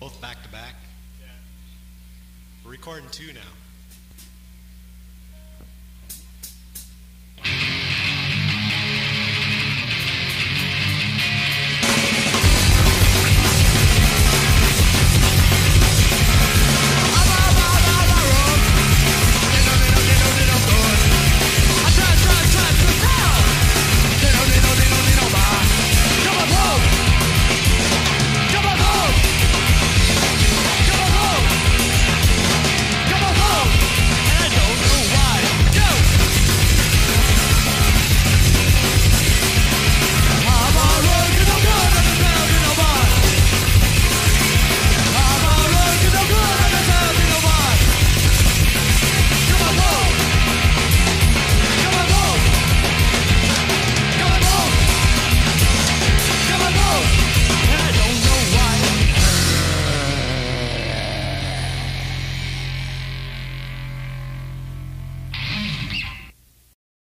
Both back to back? We're recording two now.